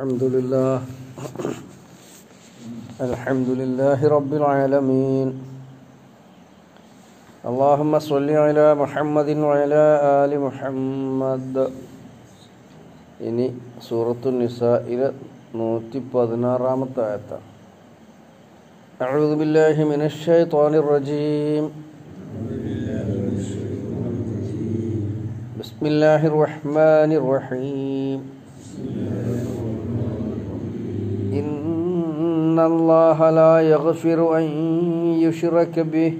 الحمد لله الحمد لله رب العالمين اللهم صل على محمد وعلى آل محمد ഇനി സൂറത്തു നിസായിലെ നൂറ്റി പതിനാറാമത്തെ ആയത്താണ് أعوذ بالله من الشيطان الرجيم بسم الله الرحمن الرحيم إن الله لا يغفر أن يشرك به.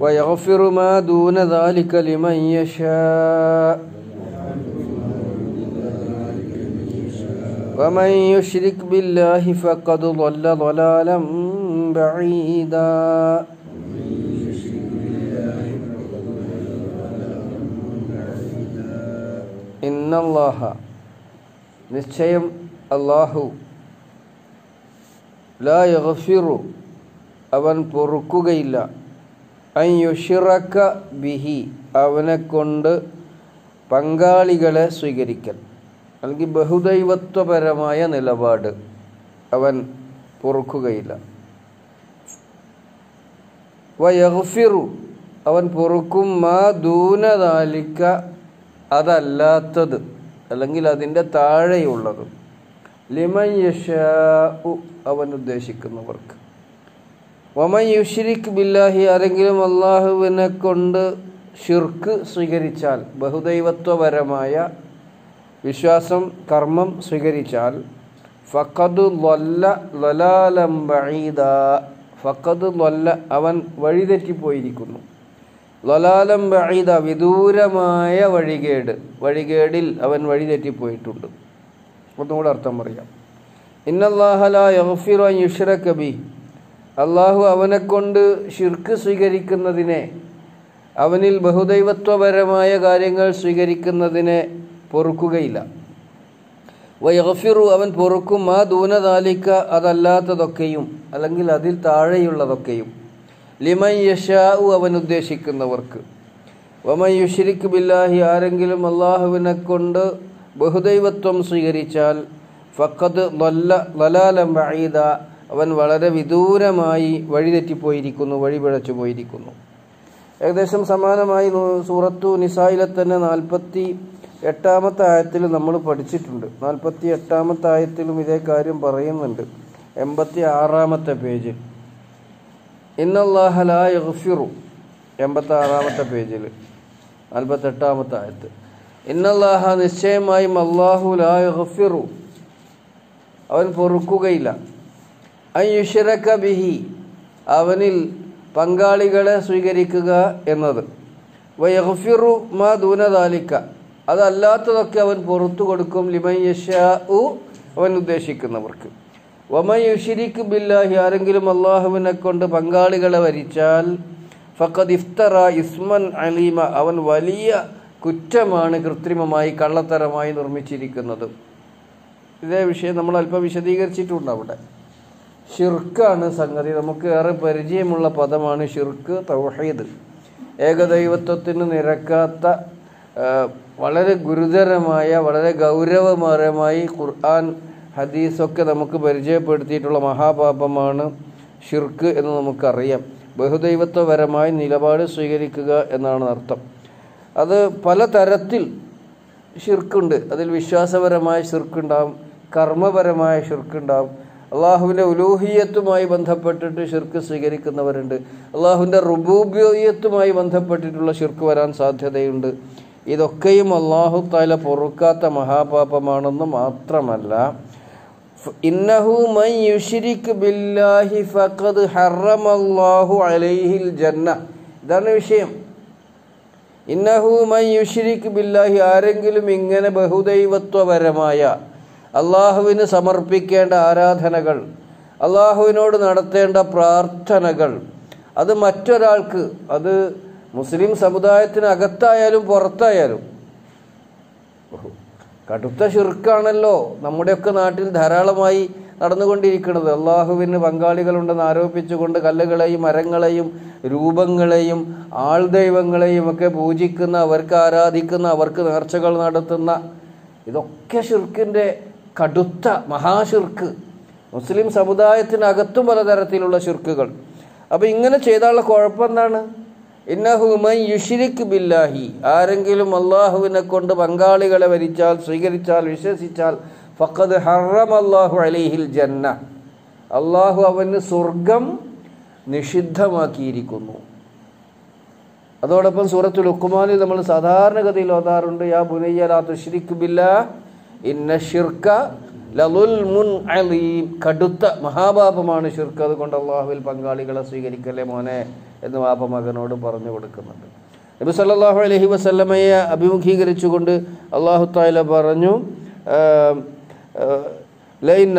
ويغفر ما دون ذلك لمن يشاء. ومن يشرك بالله فقد ضل ضلالا بعيدا. ഇന്നല്ലാഹ. നിശ്ചയം അല്ലാഹു. ലാ യഗ്ഫിറു. അവൻ പൊറുക്കുകയില്ല. അൻ യുഷിറക്ക ബിഹി. അവനെ കൊണ്ട് പങ്കാളികളെ സ്വീകരിക്കൽ. അല്ലെങ്കിൽ ബഹുദൈവത്വപരമായ നിലപാട് അവൻ പൊറുക്കുകയില്ല. യഗ്ഫിറു. അവൻ പൊറുക്കും മാ ദൂനതാലിക്ക അതല്ലാത്തത് അല്ലെങ്കിൽ അതിന്റെ താഴെയുള്ളത്. ലിമൻ യഷാഉ അവൻ ഉദ്ദേശിക്കുന്നവർക്ക്. വമൻ യുഷിരിക് ബില്ലാഹി ആരെങ്കിലും അള്ളാഹുവിനെ കൊണ്ട് ഷിർക്ക് സ്വീകരിച്ചാൽ ബഹുദൈവത്വപരമായ വിശ്വാസം കർമ്മം സ്വീകരിച്ചാൽ ഫക്കതു ലൊല്ല ലൊലാലം ഫക്കതു ഫഖദ് ലൊല്ല അവൻ വഴിതെറ്റിപ്പോയിരിക്കുന്നു. ലലാലം ബഈദ വിദൂരമായ വഴികേട്. വഴികേടിൽ അവൻ വഴി തെറ്റിപ്പോയിട്ടുണ്ട്. ഒന്നുകൂടെ അർത്ഥം പറയാം. ഇന്നല്ലാഹല യഗ്ഫിറു അൻ യുഷ്റക ബി. അള്ളാഹു അവനെ കൊണ്ട് ഷിർക്ക് സ്വീകരിക്കുന്നതിനെ അവനിൽ ബഹുദൈവത്വപരമായ കാര്യങ്ങൾ സ്വീകരിക്കുന്നതിനെ പൊറുക്കുകയില്ല. വയഫിറു അവൻ പൊറുക്കും. ആ ദൂനതാലിക്ക അതല്ലാത്തതൊക്കെയും അല്ലെങ്കിൽ അതിൽ താഴെയുള്ളതൊക്കെയും. ലിമൻ യഷാഉ അവൻ ഉദ്ദേശിക്കുന്നവർക്ക്. വമൻ യുഷിരിക്ക് ബില്ലാഹി ആരെങ്കിലും അള്ളാഹുവിനെ കൊണ്ട് ബഹുദൈവത്വം സ്വീകരിച്ചാൽ ഫക്കത് നൊല്ല ലലാലം വഴീത അവൻ വളരെ വിദൂരമായി വഴിതെറ്റിപ്പോയിരിക്കുന്നു വഴിപിഴച്ചു പോയിരിക്കുന്നു ഏകദേശം സമാനമായി സൂറത്തു നിസായിലെ തന്നെ നാൽപ്പത്തി എട്ടാമത്തെ ആയത്തിൽ നമ്മൾ പഠിച്ചിട്ടുണ്ട്. നാൽപ്പത്തി എട്ടാമത്തെ ആയത്തിലും ഇതേ കാര്യം പറയുന്നുണ്ട്. എൺപത്തി ആറാമത്തെ പേജിൽ ഇന്നല്ലാഹലാ യഗ്ഫിറു. എൺപത്തി ആറാമത്തെ പേജിൽ നാൽപ്പത്തെട്ടാമത്തെ ആയത്ത് ഇന്നല്ലാഹ നിശ്ചയമായും അള്ളാഹു ലാ യഗ്ഫിറു. അവൻ പൊറുക്കുകയില്ല. അയ്യുഷിറക്ക ബിഹി. അവനിൽ പങ്കാളികളെ സ്വീകരിക്കുക എന്നത്. വയഹഫിറു മാ ദൂനദാലിക്ക അതല്ലാത്തതൊക്കെ അവൻ പുറത്തു കൊടുക്കും. ലിമൻ ഉ അവൻ ഉദ്ദേശിക്കുന്നവർക്ക്. വമൻ യുഷിരിക്ക് ബില്ലാഹി ആരെങ്കിലും അള്ളാഹുവിനെ കൊണ്ട് പങ്കാളികളെ വരിച്ചാൽ ഫക്കത് ഇഫ്തറ ഇസ്മൻ അലീമ അവൻ വലിയ കുറ്റമാണ് കൃത്രിമമായി കള്ളത്തരമായി നിർമ്മിച്ചിരിക്കുന്നത്. ഇതേ വിഷയം നമ്മൾ അല്പം വിശദീകരിച്ചിട്ടുണ്ട് അവിടെ. ഷിർക്കാണ് സംഗതി. നമുക്ക് ഏറെ പരിചയമുള്ള പദമാണ് ഷിർക്ക് തൗഹീദ്. ഏകദൈവത്വത്തിന് നിരക്കാത്ത വളരെ ഗുരുതരമായ വളരെ ഗൗരവമരമായി ഖുർആൻ ഹദീസൊക്കെ നമുക്ക് പരിചയപ്പെടുത്തിയിട്ടുള്ള മഹാപാപമാണ് ഷിർക്ക് എന്ന് നമുക്കറിയാം. ബഹുദൈവത്വപരമായ നിലപാട് സ്വീകരിക്കുക എന്നാണ് അർത്ഥം. അത് പല തരത്തിൽ ഷിർക്കുണ്ട്. അതിൽ വിശ്വാസപരമായ ഷിർക്കുണ്ടാവും കർമ്മപരമായ ഷിർക്കുണ്ടാവും. അള്ളാഹുവിന്റെ ഉലൂഹിയത്തുമായി ബന്ധപ്പെട്ടിട്ട് ഷിർക്ക് സ്വീകരിക്കുന്നവരുണ്ട്. അള്ളാഹുവിന്റെ റുബൂബിയത്തുമായി ബന്ധപ്പെട്ടിട്ടുള്ള ഷിർക്ക് വരാൻ സാധ്യതയുണ്ട്. ഇതൊക്കെയും അള്ളാഹു താല പൊറുക്കാത്ത മഹാപാപമാണെന്ന് മാത്രമല്ല ഇന്നഹു മൻ യുഷിരിക് ബില്ലാഹി ഫഖദ് ഹറമല്ലാഹു അലൈഹിൽ ജന്ന. ഇതാണ് വിഷയം. ഇന്നഹു മൻ യുഷിരിക് ബില്ലാഹി ആരെങ്കിലും ഇങ്ങനെ ബഹുദൈവത്വപരമായ അള്ളാഹുവിന് സമർപ്പിക്കേണ്ട ആരാധനകൾ അള്ളാഹുവിനോട് നടത്തേണ്ട പ്രാർത്ഥനകൾ അത് മറ്റൊരാൾക്ക് അത് മുസ്ലിം സമുദായത്തിന് അകത്തായാലും പുറത്തായാലും കടുത്ത ഷിർക്കാണല്ലോ നമ്മുടെയൊക്കെ നാട്ടിൽ ധാരാളമായി നടന്നുകൊണ്ടിരിക്കുന്നത്. അള്ളാഹുവിന് പങ്കാളികളുണ്ടെന്ന് ആരോപിച്ചുകൊണ്ട് കല്ലുകളെയും മരങ്ങളെയും രൂപങ്ങളെയും ആൾ ദൈവങ്ങളെയും ഒക്കെ പൂജിക്കുന്ന അവർക്ക് ആരാധിക്കുന്ന അവർക്ക് നേർച്ചകൾ നടത്തുന്ന ഇതൊക്കെ ഷിർക്കിന്റെ കടുത്ത മഹാഷിർക്ക് മുസ്ലിം സമുദായത്തിനകത്തും പലതരത്തിലുള്ള ഷിർക്കുകൾ അപ്പോൾ ഇങ്ങനെ ചെയ്താലുള്ള കുഴപ്പം എന്താണ്? ഇന്നഹുമൻ ബില്ലാഹി. ആരെങ്കിലും അള്ളാഹുവിനെ കൊണ്ട് പങ്കാളികളെ വരിച്ചാൽ സ്വീകരിച്ചാൽ വിശ്വസിച്ചാൽ ഫക്കത് ഹറം അള്ളാഹു അലിഹിൽ ജന്ന. അള്ളാഹു അവന് സ്വർഗം നിഷിദ്ധമാക്കിയിരിക്കുന്നു. അതോടൊപ്പം സൂറത്തുൽ ഉക്കുമാനിൽ നമ്മൾ സാധാരണഗതിയിൽ ഓതാറുണ്ട് യാ ബുനയ്യ ലാ തുശ്രിക് ബില്ലാ ഇന്ന ഷിർക്ക ലലുൽമുൻ അലീം. കടുത്ത മഹാപാപമാണ് ഷിർക്ക് അതുകൊണ്ട് അള്ളാഹുവിൽ പങ്കാളികളെ സ്വീകരിക്കല്ലേ മോനെ? എന്ന് വാപ്പ മകനോട് പറഞ്ഞു കൊടുക്കുന്നുണ്ട്. നബി സല്ലല്ലാഹു അലൈഹി വസല്ലമയെ അഭിമുഖീകരിച്ചുകൊണ്ട് അള്ളാഹു താല പറഞ്ഞു ലൈൻ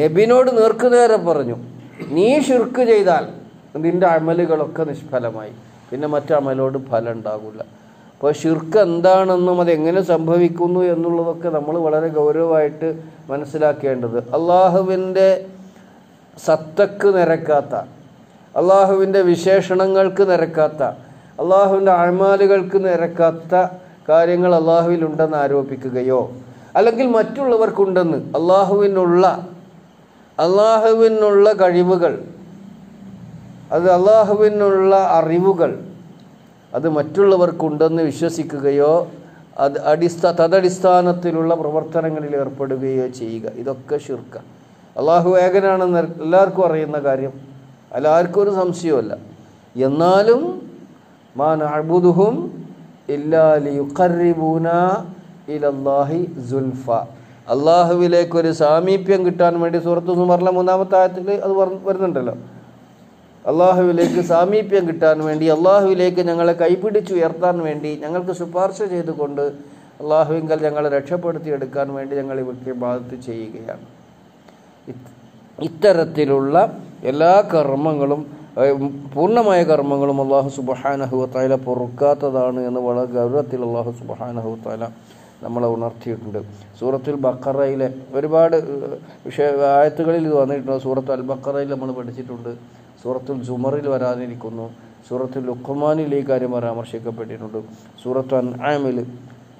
നബിനോട് നേർക്കുനേരെ പറഞ്ഞു നീ ഷിർക്ക് ചെയ്താൽ നിന്റെ അമലുകളൊക്കെ നിഷ്ഫലമായി. പിന്നെ മറ്റു അമലോട് ഫലം ഉണ്ടാകില്ല അപ്പോൾ ഷിർക്ക് എന്താണെന്നും അതെങ്ങനെ സംഭവിക്കുന്നു എന്നുള്ളതൊക്കെ നമ്മൾ വളരെ ഗൗരവമായിട്ട് മനസ്സിലാക്കേണ്ടത്. അള്ളാഹുവിന്റെ സത്തക്ക് നിരക്കാത്ത അള്ളാഹുവിന്റെ വിശേഷണങ്ങൾക്ക് നിരക്കാത്ത അള്ളാഹുവിന്റെ അഴമാലുകൾക്ക് നിരക്കാത്ത കാര്യങ്ങൾ അള്ളാഹുവിലുണ്ടെന്ന് ആരോപിക്കുകയോ അല്ലെങ്കിൽ മറ്റുള്ളവർക്കുണ്ടെന്ന് അള്ളാഹുവിനുള്ള അള്ളാഹുവിനുള്ള കഴിവുകൾ അത് അള്ളാഹുവിനുള്ള അറിവുകൾ അത് മറ്റുള്ളവർക്കുണ്ടെന്ന് വിശ്വസിക്കുകയോ അത് അടിസ്ഥാ തദടിസ്ഥാനത്തിലുള്ള പ്രവർത്തനങ്ങളിൽ ഏർപ്പെടുകയോ ചെയ്യുക. ഇതൊക്കെ ഷിർക്ക അള്ളാഹു ഏകനാണെന്ന് എല്ലാവർക്കും അറിയുന്ന കാര്യം. അല്ല ഒരു സംശയമല്ല എന്നാലും മാൻ അബുദുഹും ഇല്ലാലിയുഖറിബൂന ഇലല്ലാഹി സുൽഫ. അള്ളാഹുവിലേക്കൊരു സാമീപ്യം കിട്ടാൻ വേണ്ടി സുഹൃത്തു സുമറിലെ മൂന്നാമത്തെ ആയത്തിൽ അത് വരുന്നുണ്ടല്ലോ. അള്ളാഹുവിലേക്ക് സാമീപ്യം കിട്ടാൻ വേണ്ടി അള്ളാഹുവിലേക്ക് ഞങ്ങളെ കൈപിടിച്ച് ഉയർത്താൻ വേണ്ടി ഞങ്ങൾക്ക് ശുപാർശ ചെയ്തുകൊണ്ട് അള്ളാഹുവിങ്കൽ ഞങ്ങളെ രക്ഷപ്പെടുത്തി എടുക്കാൻ വേണ്ടി ഞങ്ങൾ ഇവർക്ക് ബാധത്ത് ചെയ്യുകയാണ്. ഇത്തരത്തിലുള്ള എല്ലാ കർമ്മങ്ങളും പൂർണമായ കർമ്മങ്ങളും അള്ളാഹു സുബഹാനഹുവത്തായ പൊറുക്കാത്തതാണ് എന്ന് വളരെ ഗൗരവത്തിൽ അള്ളാഹു സുബഹാനഹുവത്തായ നമ്മളെ ഉണർത്തിയിട്ടുണ്ട്. സൂറത്തുൽ ബക്കറയിലെ ഒരുപാട് വിഷയ ആയത്തുകളിൽ ഇത് വന്നിട്ടുണ്ട്. സൂറത്ത് അൽ ബക്കറയിൽ നമ്മൾ പഠിച്ചിട്ടുണ്ട്. സൂറത്തുൽ ജുമറിൽ വരാനിരിക്കുന്നു. സൂറത്തുൽ ലുഖ്മാനിൽ ഈ കാര്യം പരാമർശിക്കപ്പെട്ടിട്ടുണ്ട്. സൂറത്ത് അൻആമിൽ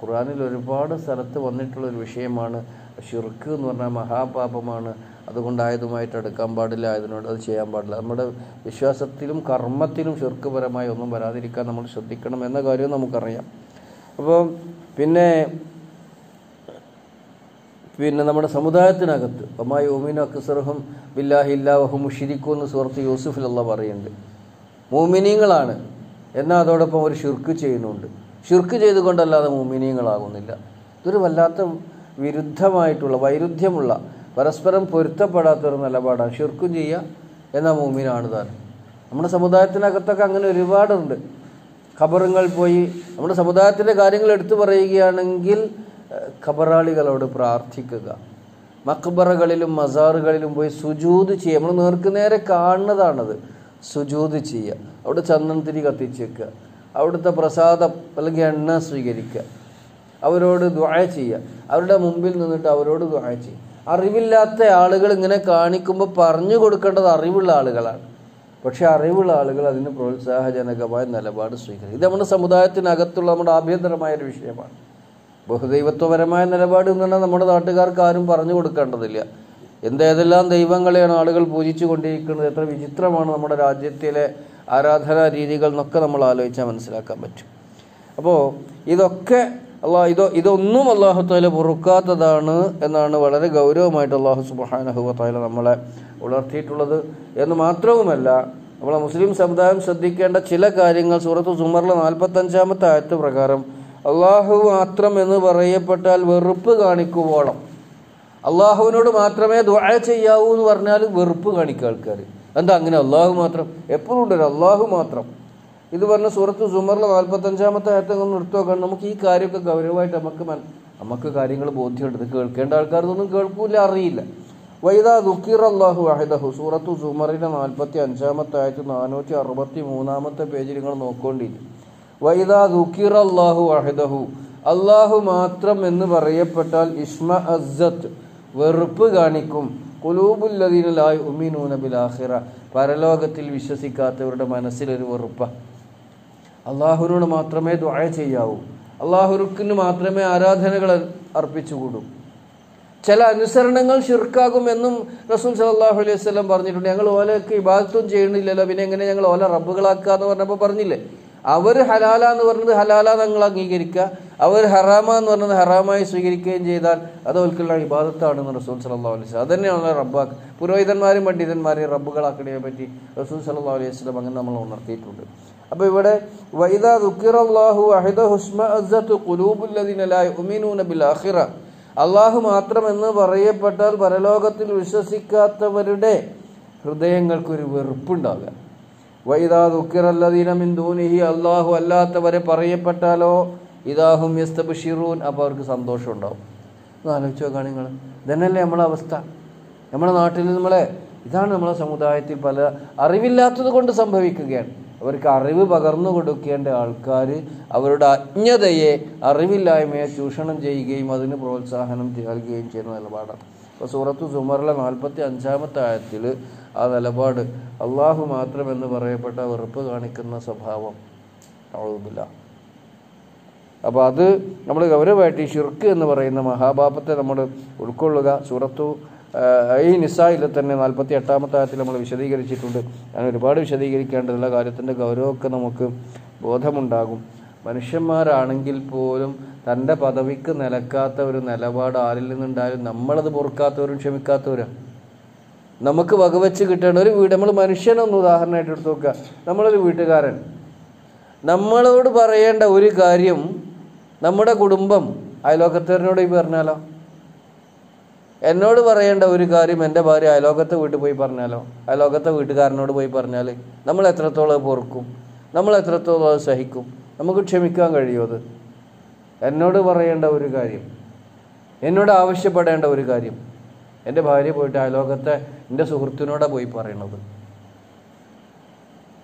ഖുറാനിൽ ഒരുപാട് സ്ഥലത്ത് വന്നിട്ടുള്ള ഒരു വിഷയമാണ് ഷിർക്ക് എന്ന് പറഞ്ഞാൽ മഹാപാപമാണ്. അതുകൊണ്ടായതുമായിട്ട് എടുക്കാൻ പാടില്ല അതിനോട് അത് ചെയ്യാൻ പാടില്ല. നമ്മുടെ വിശ്വാസത്തിലും കർമ്മത്തിലും ചെറുക്കുപരമായി ഒന്നും വരാതിരിക്കാൻ നമ്മൾ ശ്രദ്ധിക്കണം എന്ന കാര്യവും നമുക്കറിയാം. അപ്പോൾ പിന്നെ പിന്നെ നമ്മുടെ സമുദായത്തിനകത്ത് അമ്മായി ഉമിൻ അക്സർഹും ബില്ലാഹി ഷിരിക്കും എന്ന് സുഹൃത്ത് യൂസുഫിലുള്ള പറയുന്നുണ്ട്. മൂമിനീങ്ങളാണ് എന്നാൽ അതോടൊപ്പം ഒരു ഷിർക്ക് ചെയ്യുന്നുണ്ട്. ഷിർക്ക് ചെയ്തുകൊണ്ടല്ലാതെ മൂമിനീങ്ങളാകുന്നില്ല ഇതൊരു വല്ലാത്ത വിരുദ്ധമായിട്ടുള്ള വൈരുദ്ധ്യമുള്ള പരസ്പരം പൊരുത്തപ്പെടാത്തൊരു നിലപാടാണ്. ഷിർക്കും ചെയ്യുക എന്ന മൂമിനാണ് താൻ. നമ്മുടെ സമുദായത്തിനകത്തൊക്കെ അങ്ങനെ ഒരുപാടുണ്ട്. ഖബറുകൾ പോയി നമ്മുടെ സമുദായത്തിന്റെ കാര്യങ്ങൾ എടുത്തു പറയുകയാണെങ്കിൽ ഖബറാളികളോട് പ്രാർത്ഥിക്കുക. മക്ബറകളിലും മസാറുകളിലും പോയി സുജൂത് ചെയ്യുക. നമ്മൾ നേർക്ക് നേരെ കാണുന്നതാണത്. സുജൂത് ചെയ്യുക. അവിടെ ചന്ദനത്തിരി കത്തിച്ചേക്കുക. അവിടുത്തെ പ്രസാദം അല്ലെങ്കിൽ എണ്ണ സ്വീകരിക്കുക. അവരോട് ദ്വായ ചെയ്യുക. അവരുടെ മുമ്പിൽ നിന്നിട്ട് അവരോട് ദ്വായ ചെയ്യുക. അറിവില്ലാത്ത ആളുകൾ ഇങ്ങനെ കാണിക്കുമ്പോൾ പറഞ്ഞു കൊടുക്കേണ്ടത് അറിവുള്ള ആളുകളാണ്. പക്ഷേ അറിവുള്ള ആളുകൾ അതിന് പ്രോത്സാഹജനകമായ നിലപാട് സ്വീകരിക്കും. ഇത് നമ്മുടെ സമുദായത്തിനകത്തുള്ള നമ്മുടെ ആഭ്യന്തരമായ ഒരു വിഷയമാണ്. ബഹുദൈവത്വപരമായ നിലപാട് എന്ന് പറഞ്ഞാൽ നമ്മുടെ നാട്ടുകാർക്ക് ആരും പറഞ്ഞു കൊടുക്കേണ്ടതില്ല. എന്തേതെല്ലാം ദൈവങ്ങളെയാണ് ആളുകൾ പൂജിച്ചു കൊണ്ടിരിക്കുന്നത് എത്ര വിചിത്രമാണ് നമ്മുടെ രാജ്യത്തിലെ ആരാധനാ രീതികൾ എന്നൊക്കെ നമ്മൾ ആലോചിച്ചാൽ മനസ്സിലാക്കാൻ പറ്റും. അപ്പോൾ ഇതൊക്കെ അള്ളാഹ് ഇതോ ഇതൊന്നും അള്ളാഹു താല പൊറുക്കാത്തതാണ് എന്നാണ് വളരെ ഗൗരവമായിട്ട് അള്ളാഹു സുബാനഹുവ താല നമ്മളെ ഉണർത്തിയിട്ടുള്ളത്. എന്ന് മാത്രവുമല്ല നമ്മളെ മുസ്ലിം സമുദായം ശ്രദ്ധിക്കേണ്ട ചില കാര്യങ്ങൾ സൂറത്ത് സുമറിലെ നാൽപ്പത്തഞ്ചാമത്തെ ആയത്ത് പ്രകാരം അള്ളാഹു മാത്രം എന്ന് പറയപ്പെട്ടാൽ വെറുപ്പ് കാണിക്കുവോളം. അള്ളാഹുവിനോട് മാത്രമേ ദുആ ചെയ്യാവൂ എന്ന് പറഞ്ഞാൽ വെറുപ്പ് കാണിക്കുക ആൾക്കാർ എന്താ അങ്ങനെ അള്ളാഹു മാത്രം? എപ്പോഴും ഉണ്ടല്ലോ അള്ളാഹു മാത്രം. ഇത് പറഞ്ഞ സൂറത്ത് സുമറിലെ നാൽപ്പത്തഞ്ചാമത്തെ ആയത്തങ്ങൾ നിർത്തി നോക്കണം നമുക്ക് ഈ കാര്യമൊക്കെ ഗൗരവമായിട്ട് നമുക്ക് നമുക്ക് കാര്യങ്ങൾ ബോധ്യമുണ്ട്. ഇത് കേൾക്കേണ്ട ആൾക്കാർ ഇതൊന്നും കേൾക്കൂല അറിയില്ല. വൈദാ ദുക്കീർ അള്ളാഹു അഹിദഹു സൂറത്തു സുമറിന്റെ നാൽപ്പത്തി അഞ്ചാമത്തെ ആയത്ത് നാനൂറ്റി അറുപത്തി മൂന്നാമത്തെ പേജിൽ നിങ്ങൾ നോക്കേണ്ടിയില്ല വൈദാ ദുക്കീർ അള്ളാഹു അഹിദഹു അള്ളാഹു മാത്രം എന്ന് പറയപ്പെട്ടാൽ ഇഷ്മ അസത്ത് വെറുപ്പ് കാണിക്കും. കുലൂബുല്ലദീനലായി ഉമിനൂന ബിലാഹിറ പരലോകത്തിൽ വിശ്വസിക്കാത്തവരുടെ മനസ്സിലൊരു വെറുപ്പ. അള്ളാഹുവിനോട് മാത്രമേ ദ്വായ ചെയ്യാവൂ. അള്ളാഹുരുക്കിന് മാത്രമേ ആരാധനകൾ അർപ്പിച്ചുകൂടൂ. ചില അനുസരണങ്ങൾ ഷിർക്കാകും എന്നും റസൂൽ സലാഹു അലൈഹി വസല്ലം പറഞ്ഞിട്ടുണ്ട്. ഞങ്ങൾ ഓലയൊക്കെ ഇബാദത്തും ചെയ്യണില്ലല്ലോ പിന്നെ എങ്ങനെ ഞങ്ങൾ ഓല റബ്ബുകളാക്കുക എന്ന് പറഞ്ഞപ്പോൾ പറഞ്ഞില്ലേ? അവർ ഹലാല എന്ന് പറഞ്ഞത് ഹലാല ഞങ്ങൾ അംഗീകരിക്കുക. അവർ ഹറാമ എന്ന് പറഞ്ഞത് ഹറാമായി സ്വീകരിക്കുകയും ചെയ്താൽ അത് അവർക്കുള്ള ഇബാദത്താണെന്ന് റസൂൽ സലാഹു അലൈഹി വസല്ലം അതന്നെയാണ് റബ്ബാക്ക് പുരോഹിതന്മാരും പണ്ഡിതന്മാരെയും റബ്ബുകളാക്കണതിനെ പറ്റി റസൂൽ സലാഹു അലൈഹി വസല്ലം അങ്ങനെ നമ്മൾ ഉണർത്തിയിട്ടുണ്ട്. അപ്പോൾ ഇവിടെ ബിൽ അള്ളാഹു മാത്രം എന്ന് പറയപ്പെട്ടാൽ പരലോകത്തിൽ വിശ്വസിക്കാത്തവരുടെ ഹൃദയങ്ങൾക്കൊരു വെറുപ്പുണ്ടാകുക വൈദാ ദുഃഖിറല്ലദീന അള്ളാഹു അല്ലാത്തവരെ പറയപ്പെട്ടാലോ? ഇതാഹും യസ്തബിഷിറൂൻ. അപ്പോൾ അവർക്ക് സന്തോഷം ഉണ്ടാവും ഒന്ന് ആലോചിച്ച് നോക്കുകയാണ് നിങ്ങൾ ഇതന്നെയല്ലേ നമ്മളെ അവസ്ഥ. നമ്മുടെ നാട്ടിൽ നമ്മളെ ഇതാണ് നമ്മളെ സമുദായത്തിൽ പല അറിവില്ലാത്തത് കൊണ്ട് സംഭവിക്കുകയാണ്. അവർക്ക് അറിവ് പകർന്നു കൊടുക്കേണ്ട ആൾക്കാർ അവരുടെ അജ്ഞതയെ അറിവില്ലായ്മയെ ചൂഷണം ചെയ്യുകയും അതിന് പ്രോത്സാഹനം നൽകുകയും ചെയ്യുന്ന നിലപാടാണ്. ഇപ്പോൾ സൂറത്ത് സുമറിലെ നാൽപ്പത്തി അഞ്ചാമത്തെ ആയത്തിൽ ആ നിലപാട് അള്ളാഹു മാത്രം എന്ന് പറയപ്പെട്ട വെറുപ്പ് കാണിക്കുന്ന സ്വഭാവം. അഴുതില്ല അപ്പോൾ അത് നമ്മൾ ഗൗരവമായിട്ട് ഈ ഷിർക്ക് എന്ന് പറയുന്ന മഹാപാപത്തെ നമ്മൾ ഉൾക്കൊള്ളുക. സൂറത്തു ഈ നിസായിൽ തന്നെ നാൽപ്പത്തി എട്ടാമത്തെ ആയത്തിൽ നമ്മൾ വിശദീകരിച്ചിട്ടുണ്ട്. അങ്ങനെ ഒരുപാട് വിശദീകരിക്കേണ്ടതുള്ള കാര്യത്തിന്റെ ഗൗരവമൊക്കെ നമുക്ക് ബോധമുണ്ടാകും. മനുഷ്യന്മാരാണെങ്കിൽ പോലും തന്റെ പദവിക്ക് നിലക്കാത്ത ഒരു നിലപാട് ആരിൽ നിന്നുണ്ടായാലും നമ്മളത് പൊറുക്കാത്തവരും ക്ഷമിക്കാത്തവരാണ് നമുക്ക് വകവെച്ച് കിട്ടേണ്ട ഒരു വീട് നമ്മൾ മനുഷ്യനൊന്ന് ഉദാഹരണമായിട്ട് എടുത്തു നോക്കുക. നമ്മളൊരു വീട്ടുകാരൻ. നമ്മളോട് പറയേണ്ട ഒരു കാര്യം നമ്മുടെ കുടുംബം അയലോക്കത്തവരനോട് ഈ പറഞ്ഞാലോ? എന്നോട് പറയേണ്ട ഒരു കാര്യം എന്റെ ഭാര്യ അയലോകത്തെ വീട്ടിൽ പോയി പറഞ്ഞാലോ? അയലോകത്തെ വീട്ടുകാരനോട് പോയി പറഞ്ഞാൽ നമ്മൾ എത്രത്തോളം പൊറുക്കും? നമ്മൾ എത്രത്തോളം സഹിക്കും? നമുക്ക് ക്ഷമിക്കാൻ കഴിയുമത് എന്നോട് പറയേണ്ട ഒരു കാര്യം എന്നോട് ആവശ്യപ്പെടേണ്ട ഒരു കാര്യം എന്റെ ഭാര്യ പോയിട്ട് അയലോകത്തെ എന്റെ സുഹൃത്തിനോടാണ് പോയി പറയണത്.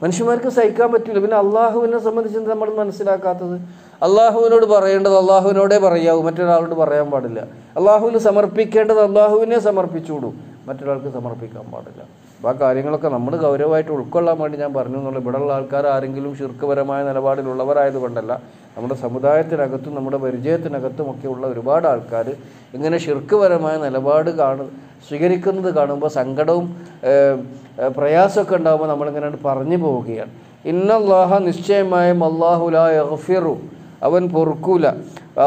മനുഷ്യന്മാർക്ക് സഹിക്കാൻ പറ്റില്ല പിന്നെ അള്ളാഹുവിനെ സംബന്ധിച്ച് നമ്മൾ മനസ്സിലാക്കാത്തത്? അള്ളാഹുവിനോട് പറയേണ്ടത് അള്ളാഹുവിനോടേ പറയാവൂ. മറ്റൊരാളോട് പറയാൻ പാടില്ല. അള്ളാഹുവിന് സമർപ്പിക്കേണ്ടത് അള്ളാഹുവിനെ സമർപ്പിച്ചുകൂടും മറ്റൊരാൾക്ക് സമർപ്പിക്കാൻ പാടില്ല. അപ്പോൾ ആ കാര്യങ്ങളൊക്കെ നമ്മൾ ഗൗരവമായിട്ട് ഉൾക്കൊള്ളാൻ വേണ്ടി ഞാൻ പറഞ്ഞു എന്നുള്ളൂ ഇവിടെയുള്ള ആൾക്കാർ ആരെങ്കിലും ശിർക്കപരമായ നിലപാടിലുള്ളവരായതുകൊണ്ടല്ല നമ്മുടെ സമുദായത്തിനകത്തും നമ്മുടെ പരിചയത്തിനകത്തും ഉള്ള ഒരുപാട് ആൾക്കാർ ഇങ്ങനെ ശിർക്കപരമായ നിലപാട് കാണു സ്വീകരിക്കുന്നത് കാണുമ്പോൾ സങ്കടവും പ്രയാസമൊക്കെ ഉണ്ടാകുമ്പോൾ നമ്മളിങ്ങനെ പറഞ്ഞു പോവുകയാണ്. ഇന്നല്ലാഹ നിശ്ചയമായും അള്ളാഹുലാ യഗ്ഫിറു. അവൻ പൊറുക്കൂല.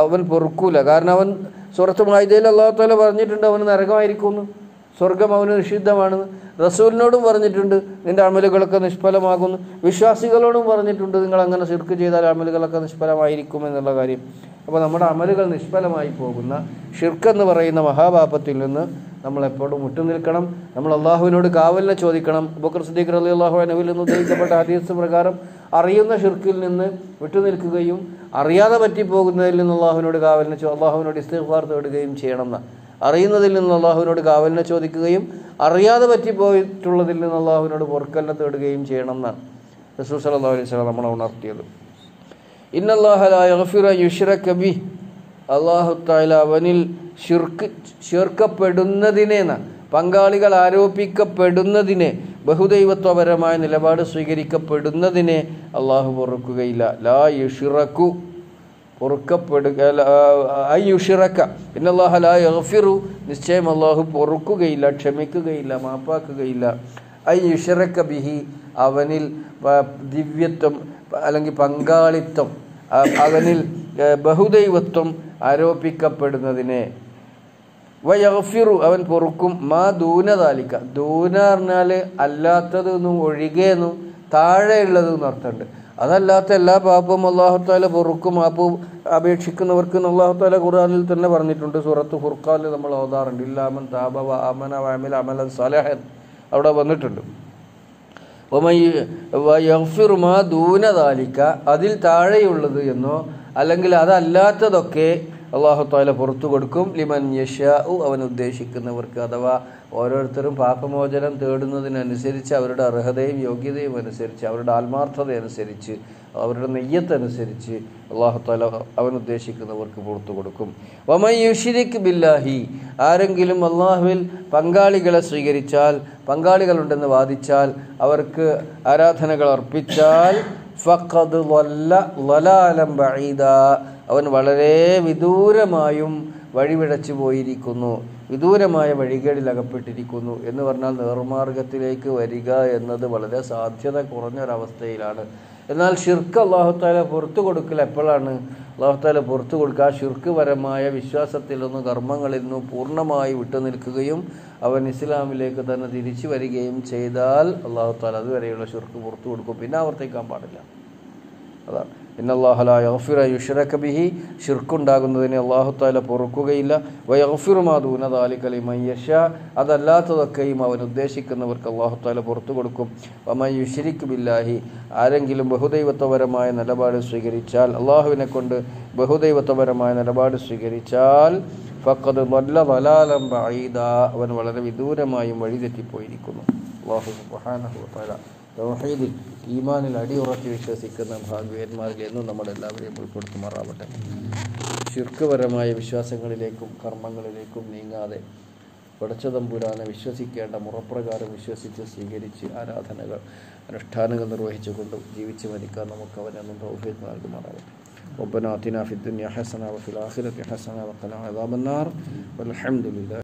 അവൻ പൊറുക്കൂല. കാരണം അവൻ സുഹൃത്തുമായതിൽ അള്ളാഹു പറഞ്ഞിട്ടുണ്ട് അവന് നരകമായിരിക്കുമെന്ന്. സ്വർഗം അവന് നിഷിദ്ധമാണ്. റസൂലിനോടും പറഞ്ഞിട്ടുണ്ട് നിന്റെ അമലുകളൊക്കെ നിഷ്ഫലമാകുന്നു. വിശ്വാസികളോടും പറഞ്ഞിട്ടുണ്ട് നിങ്ങൾ അങ്ങനെ ശിർക്ക് ചെയ്താൽ അമലുകളൊക്കെ നിഷ്ഫലമായിരിക്കും എന്നുള്ള കാര്യം. അപ്പോൾ നമ്മുടെ അമലുകൾ നിഷ്ഫലമായി പോകുന്ന ഷിർക്ക് എന്ന് പറയുന്ന മഹാപാപത്തിൽ നിന്ന് നമ്മൾ എപ്പോഴും മുട്ടുനിൽക്കണം. നമ്മൾ അള്ളാഹുവിനോട് കാവലിനെ ചോദിക്കണം. ബക്കർ സിദ്ദീഖ് അലി അള്ളാഹു അനുവിൽ നിന്ന് ഉദ്ധരിക്കപ്പെട്ട ഹദീസ് പ്രകാരം അറിയുന്ന ഷിർക്കിൽ നിന്ന് വിട്ടുനിൽക്കുകയും അറിയാതെ പറ്റിപ്പോകുന്നതിൽ നിന്ന് അള്ളാഹുവിനോട് കാവലിനെ അള്ളാഹുവിനോട് ഇസ്തിഗ്ഫാർ തേടുകയും ചെയ്യണം എന്ന് അറിയുന്നതിൽ നിന്ന് അള്ളാഹുവിനോട് കാവലിനെ ചോദിക്കുകയും അറിയാതെ പറ്റിപ്പോയിട്ടുള്ളതിൽ നിന്ന് അള്ളാഹുവിനോട് പൊറുക്കലിനെ തേടുകയും ചെയ്യണം എന്നാണ്. റസൂൽ സല്ലല്ലാഹു അലൈഹി വസല്ലം നമ്മളെ ഉണർത്തിയത്. ഇന്നല്ലാഹുറബി അള്ളാഹു താല അവനിൽ ഷിർക്ക് ചേർക്കപ്പെടുന്നതിനെ പങ്കാളികൾ ആരോപിക്കപ്പെടുന്നതിനെ ബഹുദൈവത്വപരമായ നിലപാട് സ്വീകരിക്കപ്പെടുന്നതിനെ അള്ളാഹു പൊറുക്കുകയില്ല. ലാ യുഷിറക്കു പൊറുക്കപ്പെടുക ഐ ലാ യഗ്ഫിറു. നിശ്ചയം അള്ളാഹു പൊറുക്കുകയില്ല ക്ഷമിക്കുകയില്ല മാപ്പാക്കുകയില്ല. ഐ യുഷിറക്ക ബിഹി. അവനിൽ ദിവ്യത്വം അല്ലെങ്കിൽ പങ്കാളിത്തം അവനിൽ ബഹുദൈവത്വം ആരോപിക്കപ്പെടുന്നതിനെ. വയഫിറു അവൻ പൊറുക്കും. മാ ദൂനതാലിക്ക ദൂന പറഞ്ഞാൽ അല്ലാത്തതെന്നും ഒഴികേന്നും താഴെയുള്ളതെന്നും അർത്ഥമുണ്ട്. അതല്ലാത്ത എല്ലാ പാപ്പവും അള്ളാഹുത്താല പൊറുക്കും. മാപ്പ് അപേക്ഷിക്കുന്നവർക്ക് അള്ളാഹുത്താല ഖുർആാനിൽ തന്നെ പറഞ്ഞിട്ടുണ്ട്. സൂറത്ത് ഫുർഖാനിൽ നമ്മൾ ഓതാറുണ്ട്. ഇല്ലാമൻ താബ വ അമന വാമിൽ അമലൻ സലഹൻ. അവിടെ വന്നിട്ടുണ്ട്. മാ ദൂനതാലിക്ക അതിൽ താഴെയുള്ളത് എന്നോ അല്ലെങ്കിൽ അതല്ലാത്തതൊക്കെ അള്ളാഹു താല പുറത്തു കൊടുക്കും. ലിമൻ യഷാഉ അവൻ ഉദ്ദേശിക്കുന്നവർക്ക് അഥവാ ഓരോരുത്തരും പാപമോചനം തേടുന്നതിനനുസരിച്ച് അവരുടെ അർഹതയും യോഗ്യതയും അനുസരിച്ച് അവരുടെ ആത്മാർത്ഥത അനുസരിച്ച് അവരുടെ നെയ്യത്തനുസരിച്ച് അള്ളാഹു താല അവൻ ഉദ്ദേശിക്കുന്നവർക്ക് പുറത്തു കൊടുക്കും. വമയുഷിരിക്ക് ബില്ലാഹി ആരെങ്കിലും അള്ളാഹുവിൽ പങ്കാളികളെ സ്വീകരിച്ചാൽ പങ്കാളികളുണ്ടെന്ന് വാദിച്ചാൽ അവർക്ക് ആരാധനകൾ അർപ്പിച്ചാൽ ഫഖദ് ളലാലം ബഈദ. അവൻ വളരെ വിദൂരമായും വഴിവിടച്ചു പോയിരിക്കുന്നു. വിദൂരമായ വഴികളിൽ അകപ്പെട്ടിരിക്കുന്നു. എന്ന് പറഞ്ഞാൽ നേർമാർഗത്തിലേക്ക് വരിക എന്നത് വളരെ സാധ്യത കുറഞ്ഞൊരവസ്ഥയിലാണ്. എന്നാൽ ഷിർക്ക് അള്ളാഹുത്താല പുറത്തു കൊടുക്കൽ എപ്പോഴാണ്? അള്ളാഹുത്താല പുറത്തു കൊടുക്കുക. ആ ഷിർക്ക് പരമായ വിശ്വാസത്തിൽ നിന്നും കർമ്മങ്ങളിൽ നിന്നും പൂർണമായി വിട്ടുനിൽക്കുകയും അവൻ ഇസ്ലാമിലേക്ക് തന്നെ തിരിച്ചു വരികയും ചെയ്താൽ അള്ളാഹുത്താല അതുവരെയുള്ള ഷിർക്ക് പുറത്തു കൊടുക്കും. പിന്നെ ആവർത്തിക്കാൻ പാടില്ല. അതാണ്. ഇന്നല്ലാഹല യുഷറക്ക ബിഹി. ഷിർക്കുണ്ടാകുന്നതിനെ അള്ളാഹുത്താല പൊറുക്കുകയില്ല. വയഫിറുമാദൂനതാലിക്കലി മയ്യഷ അതല്ലാത്തതൊക്കെയും അവൻ ഉദ്ദേശിക്കുന്നവർക്ക് അള്ളാഹുത്താല പുറത്തു കൊടുക്കും. വമ യുഷിരിക്ക് ബില്ലാഹി. ആരെങ്കിലും ബഹുദൈവത്വപരമായ നിലപാട് സ്വീകരിച്ചാൽ അള്ളാഹുവിനെ കൊണ്ട് ബഹുദൈവത്വപരമായ നിലപാട് സ്വീകരിച്ചാൽ ഫക്കത് നല്ല വലാലം ബഈദ. അവൻ വളരെ വിദൂരമായും വഴിതെറ്റിപ്പോയിരിക്കുന്നു. അള്ളാഹു സുബ്ഹാനഹു വതആല തൗഹീദിൽ ഈമാനിൽ അടിയുറച്ച് വിശ്വസിക്കുന്ന ഭാഗ്യവന്മാരിൽ എന്നും നമ്മളെല്ലാവരെയും ഉൾപ്പെടുത്തുമാറാവട്ടെ ശിർക്കുപരമായ വിശ്വാസങ്ങളിലേക്കും കർമ്മങ്ങളിലേക്കും നീങ്ങാതെ പടച്ചതമ്പുരാനെ വിശ്വസിക്കേണ്ട മുറപ്രകാരം വിശ്വസിച്ച് സ്വീകരിച്ച് ആരാധനകൾ അനുഷ്ഠാനങ്ങൾ നിർവഹിച്ചുകൊണ്ടും ജീവിച്ച് മരിക്കാൻ നമുക്ക് അവനെന്നും തൗഫീഖ് നൽകുമാറാവട്ടെ ربنا آتنا في الدنيا حسنة وفي الآخرة حسنة وقنا عذاب النار والحمد لله